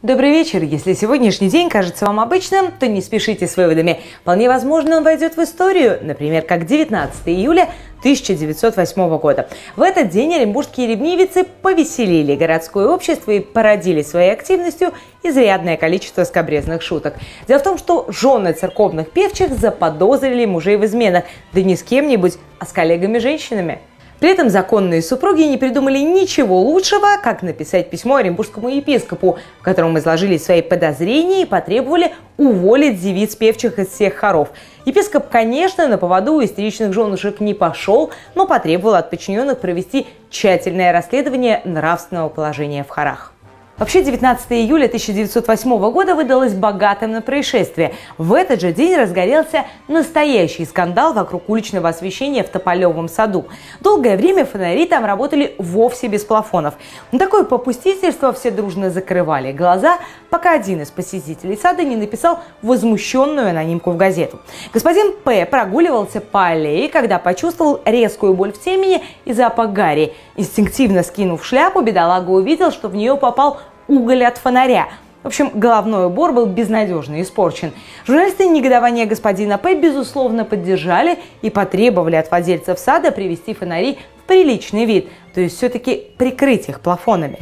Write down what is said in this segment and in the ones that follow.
Добрый вечер. Если сегодняшний день кажется вам обычным, то не спешите с выводами. Вполне возможно, он войдет в историю, например, как 19 июля 1908 года. В этот день оренбургские ревнивицы повеселили городское общество и породили своей активностью изрядное количество скобрезных шуток. Дело в том, что жены церковных певчих заподозрили мужей в изменах, да не с кем-нибудь, а с коллегами-женщинами. При этом законные супруги не придумали ничего лучшего, как написать письмо оренбургскому епископу, в котором изложили свои подозрения и потребовали уволить девиц певчих из всех хоров. Епископ, конечно, на поводу истеричных женушек не пошел, но потребовал от подчиненных провести тщательное расследование нравственного положения в хорах. Вообще, 19 июля 1908 года выдалось богатым на происшествие. В этот же день разгорелся настоящий скандал вокруг уличного освещения в Тополевом саду. Долгое время фонари там работали вовсе без плафонов. На такое попустительство все дружно закрывали глаза, пока один из посетителей сада не написал возмущенную анонимку в газету. Господин П. прогуливался по аллее, когда почувствовал резкую боль в темени и запах гари. Инстинктивно скинув шляпу, бедолага увидел, что в нее попал уголь от фонаря. В общем, головной убор был безнадежно испорчен. Журналисты негодования господина П. безусловно поддержали и потребовали от владельцев сада привести фонари в приличный вид, то есть все-таки прикрыть их плафонами.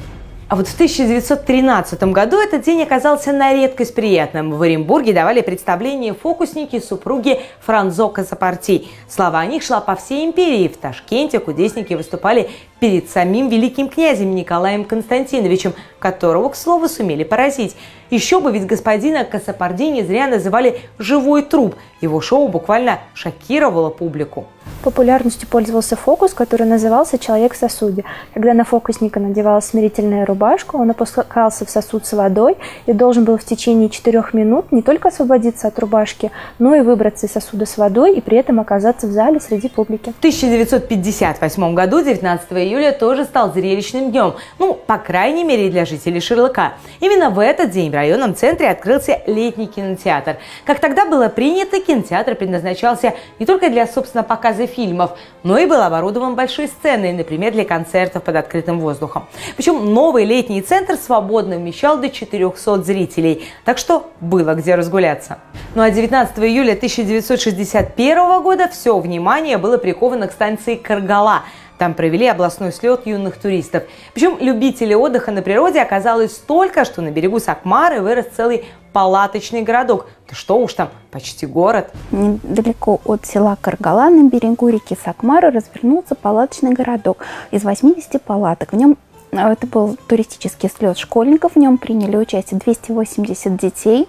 А вот в 1913 году этот день оказался на редкость приятным. В Оренбурге давали представление фокусники супруги Франзо Казапарти. Слава о них шла по всей империи. В Ташкенте кудесники выступали перед самим великим князем Николаем Константиновичем, которого, к слову, сумели поразить. Еще бы, ведь господина Касапарди не зря называли «живой труп». Его шоу буквально шокировало публику. Популярностью пользовался фокус, который назывался «Человек в сосуде». Когда на фокусника надевалась смирительная рубашка, он опускался в сосуд с водой и должен был в течение четырех минут не только освободиться от рубашки, но и выбраться из сосуда с водой и при этом оказаться в зале среди публики. В 1958 году, 19 июля, тоже стал зрелищным днем. Ну, по крайней мере, для жителей Шерлока. Именно в этот день в районном центре открылся летний кинотеатр. Как тогда было принято, кинотеатр предназначался не только для, собственно, показа фильмов, но и был оборудован большой сценой, например, для концертов под открытым воздухом. Причем новый летний центр свободно вмещал до 400 зрителей, так что было где разгуляться. Ну а 19 июля 1961 года все внимание было приковано к станции Каргала – там провели областной слет юных туристов. Причем любителей отдыха на природе оказалось столько, что на берегу Сакмары вырос целый палаточный городок. Да что уж там, почти город. Недалеко от села Каргала на берегу реки Сакмары развернулся палаточный городок из 80 палаток. В нем э, это был туристический слет школьников, в нем приняли участие 280 детей.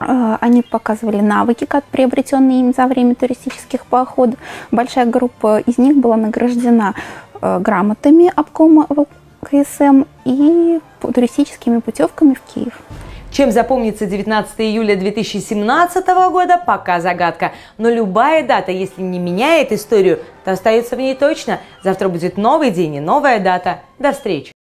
Э, они показывали навыки, как приобретенные им за время туристических походов. Большая группа из них была награждена э, грамотами обкома КСМ и туристическими путевками в Киев. Чем запомнится 19 июля 2017 года, пока загадка. Но любая дата, если не меняет историю, то остается в ней точно. Завтра будет новый день и новая дата. До встречи!